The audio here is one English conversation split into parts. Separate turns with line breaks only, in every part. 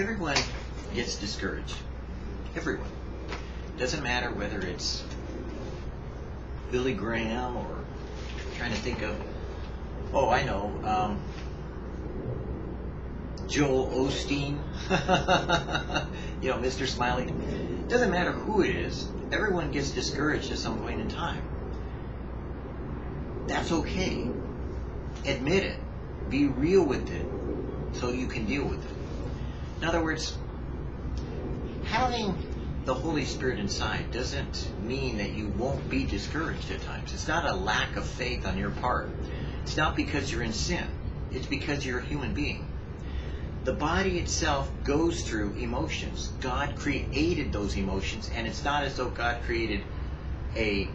Everyone gets discouraged. Everyone. Doesn't matter whether it's Billy Graham or trying to think of, oh, I know, um, Joel Osteen, you know, Mr. Smiley. Doesn't matter who it is, everyone gets discouraged at some point in time. That's okay. Admit it. Be real with it so you can deal with it. In other words, having the Holy Spirit inside doesn't mean that you won't be discouraged at times. It's not a lack of faith on your part. It's not because you're in sin. It's because you're a human being. The body itself goes through emotions. God created those emotions, and it's not as though God created a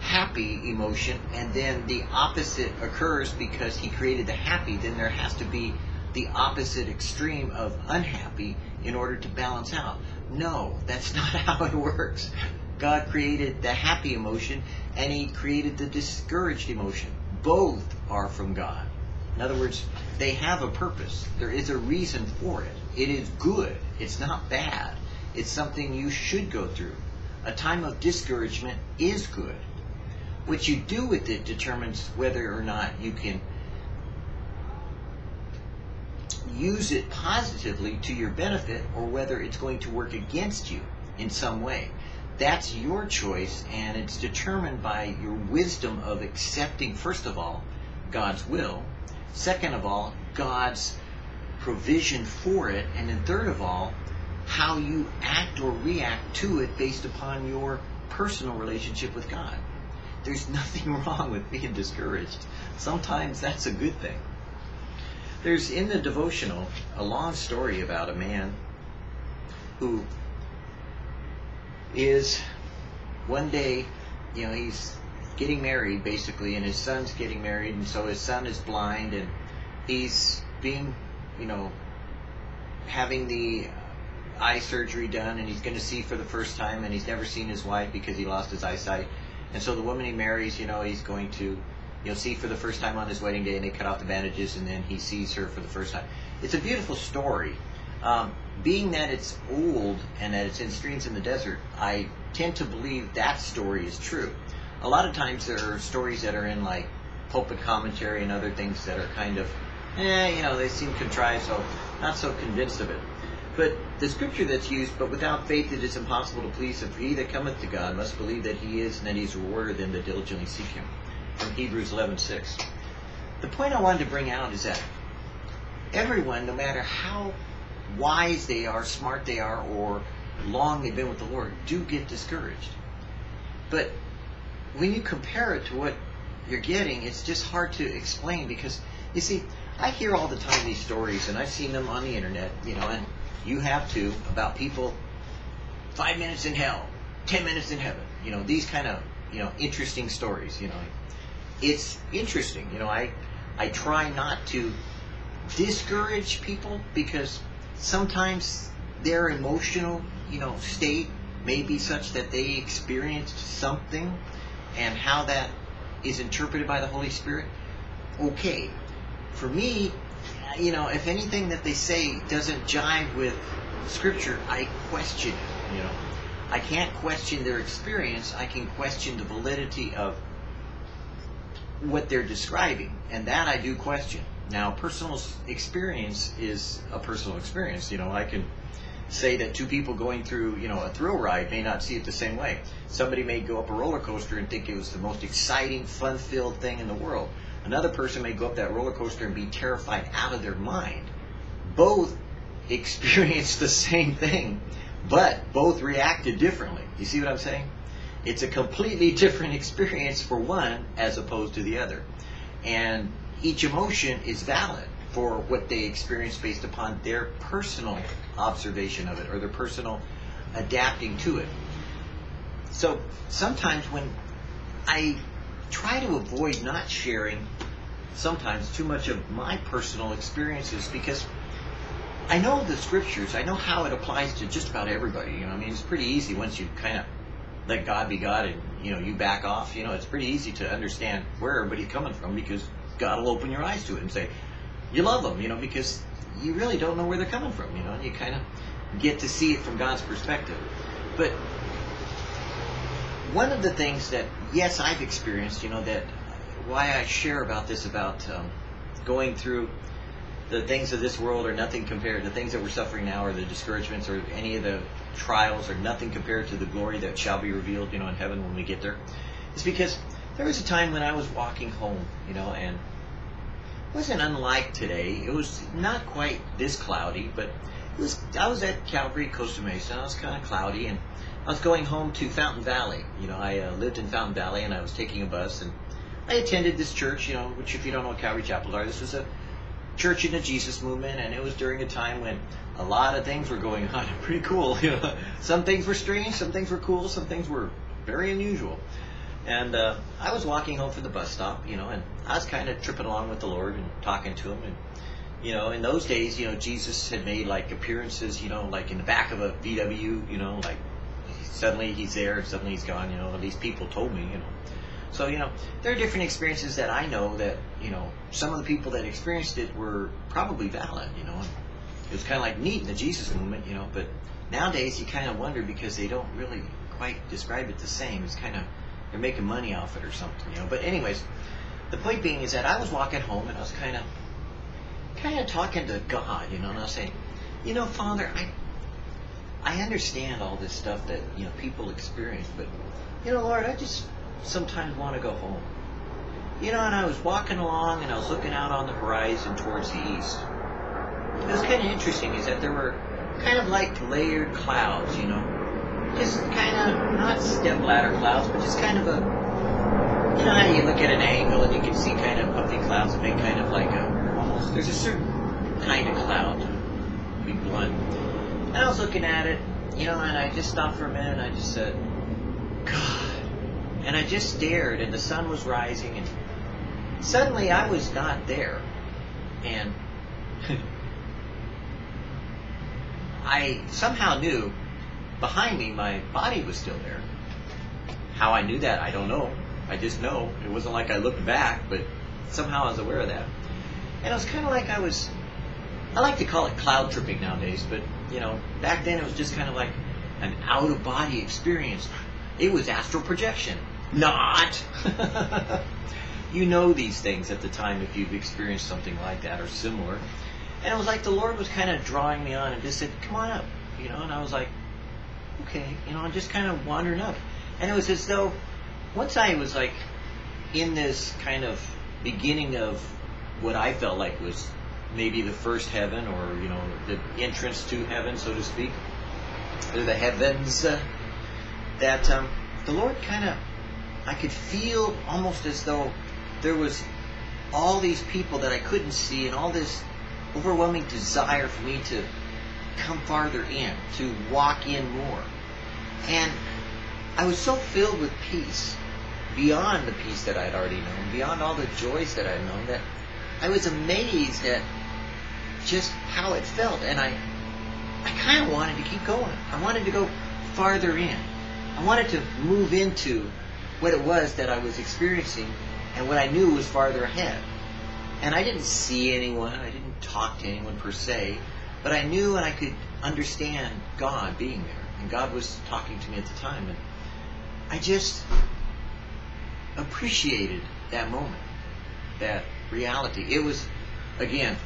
happy emotion and then the opposite occurs because he created the happy, then there has to be the opposite extreme of unhappy in order to balance out. No, that's not how it works. God created the happy emotion and he created the discouraged emotion. Both are from God. In other words, they have a purpose. There is a reason for it. It is good. It's not bad. It's something you should go through. A time of discouragement is good. What you do with it determines whether or not you can use it positively to your benefit or whether it's going to work against you in some way. That's your choice, and it's determined by your wisdom of accepting, first of all, God's will, second of all, God's provision for it, and then third of all, how you act or react to it based upon your personal relationship with God. There's nothing wrong with being discouraged. Sometimes that's a good thing. There's in the devotional a long story about a man who is one day, you know, he's getting married basically, and his son's getting married, and so his son is blind, and he's being, you know, having the eye surgery done, and he's going to see for the first time, and he's never seen his wife because he lost his eyesight, and so the woman he marries, you know, he's going to You'll see for the first time on his wedding day, and they cut off the bandages, and then he sees her for the first time. It's a beautiful story. Um, being that it's old and that it's in streams in the desert, I tend to believe that story is true. A lot of times there are stories that are in like pulpit commentary and other things that are kind of, eh, you know, they seem contrived, so not so convinced of it. But the scripture that's used, but without faith it is impossible to please him. For he that cometh to God must believe that he is, and that he is rewarder of them that diligently seek him from Hebrews 11:6. The point I wanted to bring out is that everyone, no matter how wise they are, smart they are, or long they've been with the Lord, do get discouraged. But when you compare it to what you're getting, it's just hard to explain because you see, I hear all the time these stories, and I've seen them on the internet, you know, and you have too, about people five minutes in hell, ten minutes in heaven, you know, these kind of, you know, interesting stories, you know it's interesting. You know, I I try not to discourage people because sometimes their emotional, you know, state may be such that they experienced something and how that is interpreted by the Holy Spirit. Okay. For me, you know, if anything that they say doesn't jive with scripture, I question it, you know. I can't question their experience. I can question the validity of what they're describing, and that I do question. Now, personal experience is a personal experience. You know, I can say that two people going through, you know, a thrill ride may not see it the same way. Somebody may go up a roller coaster and think it was the most exciting, fun-filled thing in the world. Another person may go up that roller coaster and be terrified out of their mind. Both experienced the same thing, but both reacted differently. You see what I'm saying? It's a completely different experience for one as opposed to the other. And each emotion is valid for what they experience based upon their personal observation of it or their personal adapting to it. So sometimes when I try to avoid not sharing sometimes too much of my personal experiences because I know the scriptures, I know how it applies to just about everybody. You know, I mean, it's pretty easy once you kind of let God be God and you know you back off, you know it's pretty easy to understand where everybody's coming from because God will open your eyes to it and say you love them, you know because you really don't know where they're coming from, you know, and you kind of get to see it from God's perspective. But one of the things that, yes, I've experienced, you know, that why I share about this, about um, going through the things of this world are nothing compared to the things that we're suffering now or the discouragements or any of the trials are nothing compared to the glory that shall be revealed, you know, in heaven when we get there. It's because there was a time when I was walking home, you know, and it wasn't unlike today. It was not quite this cloudy, but it was. I was at Calvary, Costa Mesa. And I was kind of cloudy, and I was going home to Fountain Valley. You know, I uh, lived in Fountain Valley, and I was taking a bus, and I attended this church. You know, which if you don't know what Calvary Chapel are, this was a church in the Jesus movement, and it was during a time when a lot of things were going on. Pretty cool. You know, some things were strange, some things were cool, some things were very unusual. And uh, I was walking home from the bus stop, you know, and I was kind of tripping along with the Lord and talking to Him. And, you know, in those days, you know, Jesus had made like appearances, you know, like in the back of a VW, you know, like suddenly He's there, suddenly He's gone, you know, at least people told me, you know. So, you know, there are different experiences that I know that, you know, some of the people that experienced it were probably valid, you know. It was kind of like neat in the Jesus movement, you know, but nowadays you kind of wonder because they don't really quite describe it the same. It's kind of they're making money off it or something, you know. But anyways, the point being is that I was walking home and I was kind of, kind of talking to God, you know, and I was saying, you know, Father, I, I understand all this stuff that you know people experience, but you know, Lord, I just sometimes want to go home. You know, and I was walking along and I was looking out on the horizon towards the east. It was kind of interesting is that there were kind of like layered clouds, you know, just kind of not step ladder clouds, but just kind of a you know how you look at an angle and you can see kind of puffy clouds make kind of like a almost there's a certain kind of cloud to be blunt. And I was looking at it, you know, and I just stopped for a minute and I just said, God. And I just stared and the sun was rising and suddenly I was not there. And I somehow knew behind me, my body was still there. How I knew that, I don't know. I just know. It wasn't like I looked back, but somehow I was aware of that. And it was kind of like I was, I like to call it cloud tripping nowadays, but, you know, back then it was just kind of like an out of body experience. It was astral projection. Not! you know these things at the time if you've experienced something like that or similar. And it was like the Lord was kind of drawing me on and just said, come on up. You know, and I was like, okay, you know, I'm just kind of wandering up. And it was as though once I was like in this kind of beginning of what I felt like was maybe the first heaven or, you know, the entrance to heaven, so to speak, or the heavens, uh, that um, the Lord kind of, I could feel almost as though there was all these people that I couldn't see and all this overwhelming desire for me to come farther in, to walk in more. And I was so filled with peace, beyond the peace that I'd already known, beyond all the joys that I'd known, that I was amazed at just how it felt. And I, I kind of wanted to keep going. I wanted to go farther in. I wanted to move into what it was that I was experiencing and what I knew was farther ahead. And I didn't see anyone, I didn't talk to anyone per se, but I knew and I could understand God being there. And God was talking to me at the time. And I just appreciated that moment, that reality. It was, again,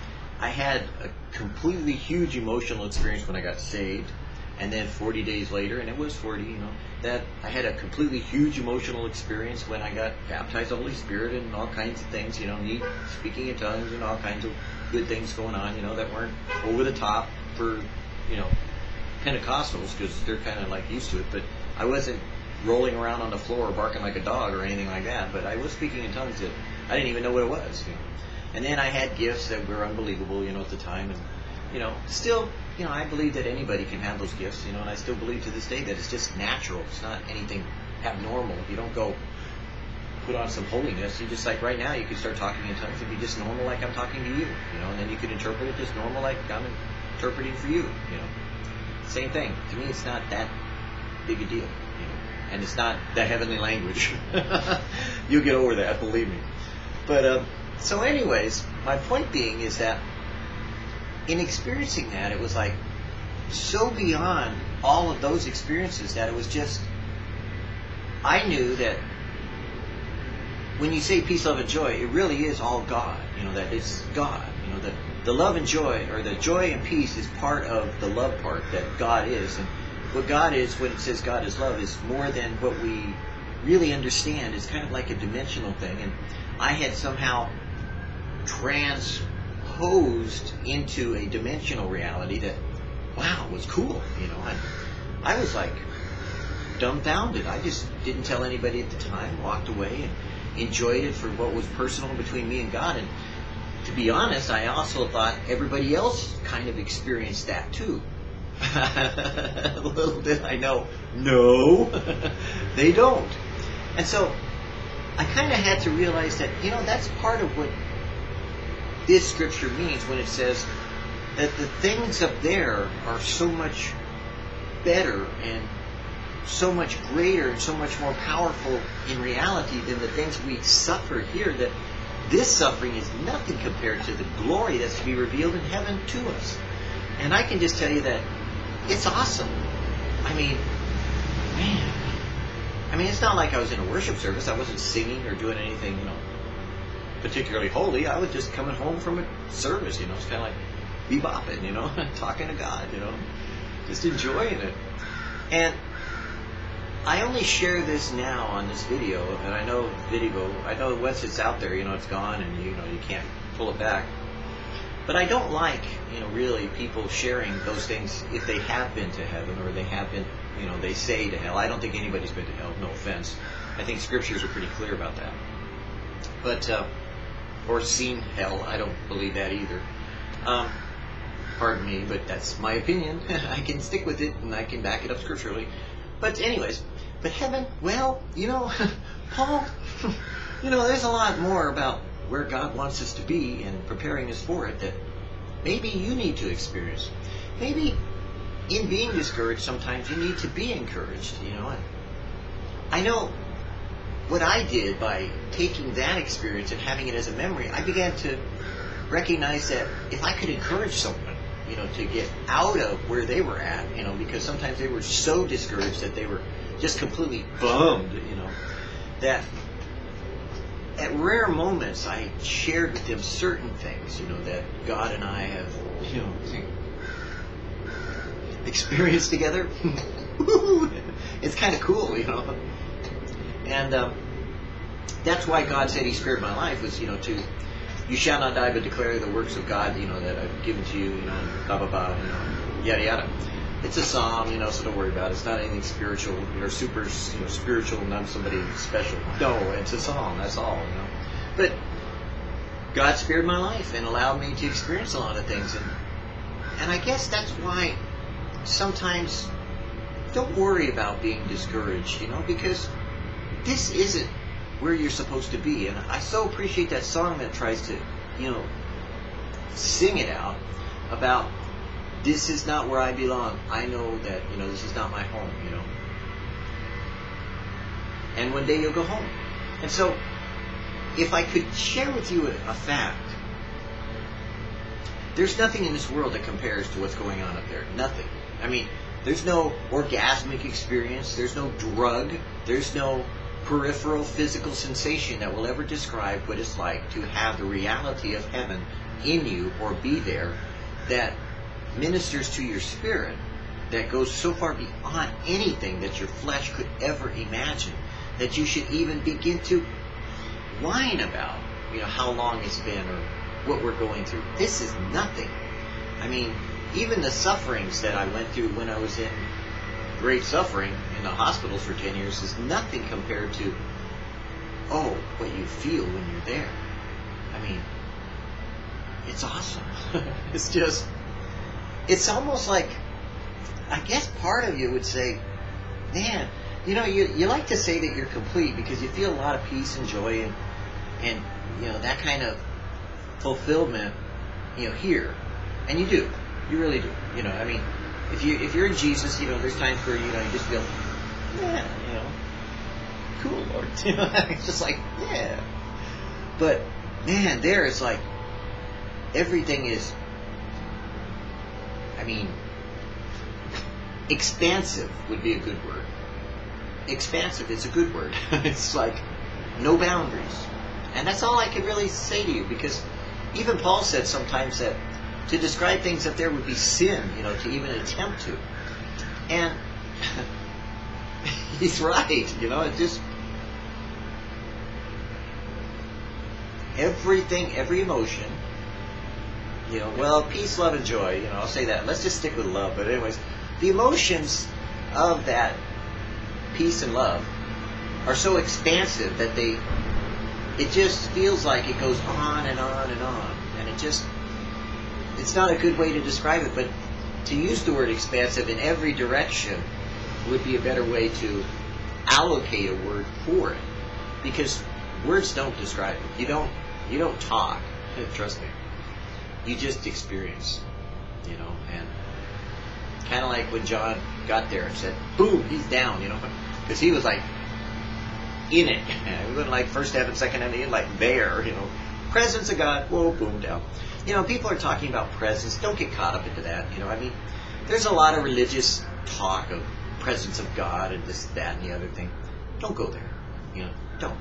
I had a completely huge emotional experience when I got saved. And then 40 days later, and it was 40, you know, that I had a completely huge emotional experience when I got baptized the Holy Spirit and all kinds of things, you know, neat speaking in tongues and all kinds of good things going on, you know, that weren't over the top for, you know, Pentecostals because they're kind of like used to it. But I wasn't rolling around on the floor barking like a dog or anything like that. But I was speaking in tongues that I didn't even know what it was. You know? And then I had gifts that were unbelievable, you know, at the time. And, you know, still, you know, I believe that anybody can have those gifts, you know, and I still believe to this day that it's just natural. It's not anything abnormal. You don't go put on some holiness. You just like right now, you could start talking in tongues and be just normal like I'm talking to you, you know, and then you could interpret it just normal like I'm interpreting for you, you know. Same thing. To me, it's not that big a deal, you know, and it's not the heavenly language. You'll get over that, believe me. But um, so, anyways, my point being is that in experiencing that, it was like so beyond all of those experiences that it was just, I knew that when you say peace, love, and joy, it really is all God. You know, that it's God. You know, that the love and joy, or the joy and peace is part of the love part that God is. And what God is, when it says God is love, is more than what we really understand. It's kind of like a dimensional thing. And I had somehow transposed into a dimensional reality that, wow, was cool. You know, and I was like dumbfounded. I just didn't tell anybody at the time, walked away and enjoyed it for what was personal between me and God. And to be honest, I also thought everybody else kind of experienced that too. A little did I know, no, they don't. And so I kind of had to realize that, you know, that's part of what this scripture means when it says that the things up there are so much better and so much greater and so much more powerful in reality than the things we suffer here that this suffering is nothing compared to the glory that's to be revealed in heaven to us. And I can just tell you that it's awesome. I mean, man. I mean, it's not like I was in a worship service. I wasn't singing or doing anything, you know, particularly holy. I was just coming home from a service, you know. It's kind of like bebopping, you know, talking to God, you know, just enjoying it. And I only share this now on this video, and I know video, I know once it's out there, you know, it's gone, and you know, you can't pull it back. But I don't like, you know, really people sharing those things if they have been to heaven or they have been, you know, they say to hell. I don't think anybody's been to hell. No offense. I think scriptures are pretty clear about that. But uh, or seen hell. I don't believe that either. Um, pardon me, but that's my opinion. I can stick with it and I can back it up scripturally. But anyways, but heaven, well, you know, Paul, you know, there's a lot more about where God wants us to be and preparing us for it that maybe you need to experience. Maybe in being discouraged, sometimes you need to be encouraged, you know. I know what I did by taking that experience and having it as a memory, I began to recognize that if I could encourage someone, you know, to get out of where they were at, you know, because sometimes they were so discouraged that they were just completely bummed, you know, that at rare moments I shared with them certain things, you know, that God and I have, you know, experienced together. it's kind of cool, you know. And um, that's why God said He spared my life was, you know, to you shall not die but declare the works of God, you know, that I've given to you, you know, blah blah blah, you know, yada yada it's a psalm, you know, so don't worry about it. It's not anything spiritual or super, you know, spiritual, not somebody special. No, it's a psalm. That's all, you know. But God spared my life and allowed me to experience a lot of things, and and I guess that's why sometimes don't worry about being discouraged, you know, because this isn't where you're supposed to be. And I so appreciate that song that tries to, you know, sing it out about this is not where I belong. I know that, you know, this is not my home, you know. And one day you'll go home. And so, if I could share with you a, a fact, there's nothing in this world that compares to what's going on up there. Nothing. I mean, there's no orgasmic experience, there's no drug, there's no peripheral physical sensation that will ever describe what it's like to have the reality of heaven in you or be there that ministers to your spirit that goes so far beyond anything that your flesh could ever imagine that you should even begin to whine about, you know, how long it's been or what we're going through. This is nothing. I mean, even the sufferings that I went through when I was in great suffering in the hospitals for 10 years is nothing compared to, oh, what you feel when you're there. I mean, it's awesome. it's just it's almost like, I guess part of you would say, man, you know, you, you like to say that you're complete because you feel a lot of peace and joy and, and, you know, that kind of fulfillment, you know, here. And you do. You really do. You know, I mean, if you if you're in Jesus, you know, there's time for you know you just feel, yeah, you know, cool, Lord. It's just like, yeah. But man, there it's like everything is I mean, expansive would be a good word. Expansive is a good word. it's like no boundaries. And that's all I can really say to you because even Paul said sometimes that to describe things that there would be sin, you know, to even attempt to. And he's right, you know, it just everything, every emotion, you know, well, peace, love, and joy, you know, I'll say that. Let's just stick with love. But anyways, the emotions of that peace and love are so expansive that they it just feels like it goes on and on and on and it just it's not a good way to describe it but to use the word expansive in every direction would be a better way to allocate a word for it because words don't describe it you don't you don't talk trust me you just experience you know and kind of like when john got there and said boom he's down you know because he was like in it. We wasn't like first heaven, second heaven, like there, you know. Presence of God, whoa, boom, down. You know, people are talking about presence. Don't get caught up into that. You know, I mean, there's a lot of religious talk of presence of God and this, that, and the other thing. Don't go there. You know, don't.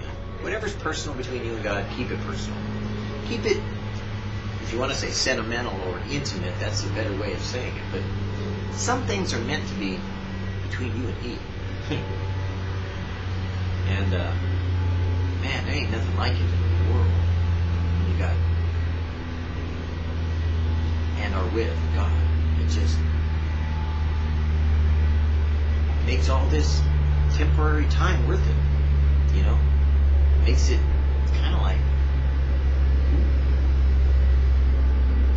You know, whatever's personal between you and God, keep it personal. Keep it, if you want to say sentimental or intimate, that's a better way of saying it. But some things are meant to be between you and He. And uh, man, there ain't nothing like it in the world. You got and are with God. It just makes all this temporary time worth it. You know, makes it kind of like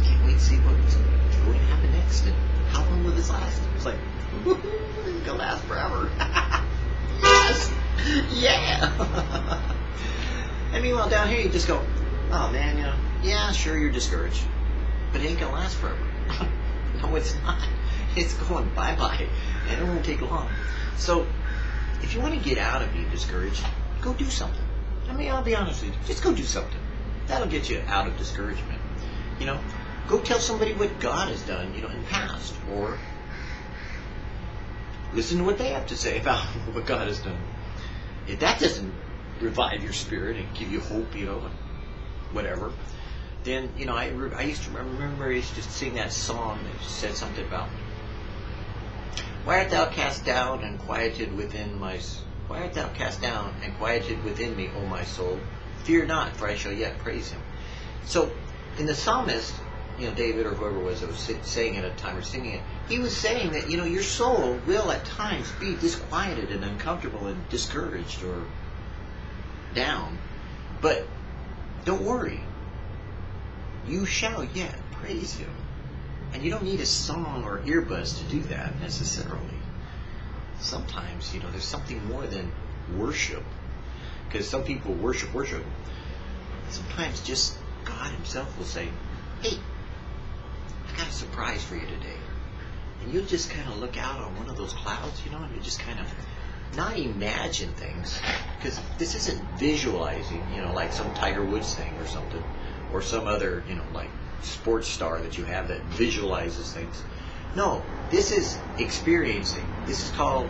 can't wait to see what's going to happen next and how long will this last. It's like it's gonna last forever. yes yeah. and meanwhile, down here, you just go, oh man, you know, yeah, sure, you're discouraged, but it ain't gonna last forever. no, it's not. It's going bye bye, it won't take long. So, if you want to get out of being discouraged, go do something. I mean, I'll be honest with you, just go do something. That'll get you out of discouragement. You know, go tell somebody what God has done, you know, in the past, or listen to what they have to say about what God has done if that doesn't revive your spirit and give you hope, you know, whatever, then you know I, I used to remember I used to sing that song that said something about why art thou cast down and quieted within my why art thou cast down and quieted within me, O my soul? Fear not, for I shall yet praise him. So in the psalmist, you know, David or whoever was that was saying it at a time or singing it, he was saying that, you know, your soul will at times be disquieted and uncomfortable and discouraged or down. But don't worry. You shall yet praise him. And you don't need a song or earbuds to do that necessarily. Sometimes, you know, there's something more than worship. Because some people worship, worship. Sometimes just God himself will say, hey, I got a surprise for you today. And you'll just kind of look out on one of those clouds, you know, and you just kind of not imagine things. Because this isn't visualizing, you know, like some Tiger Woods thing or something. Or some other, you know, like sports star that you have that visualizes things. No, this is experiencing. This is called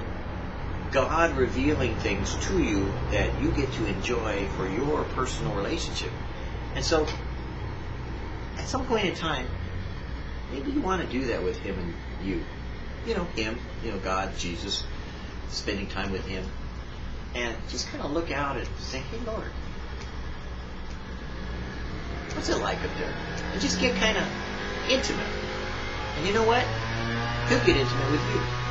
God revealing things to you that you get to enjoy for your personal relationship. And so, at some point in time, maybe you want to do that with Him and you. You know, Him, you know, God, Jesus, spending time with Him. And just kind of look out and say, hey, Lord, what's it like up there? And just get kind of intimate. And you know what? He'll get intimate with you.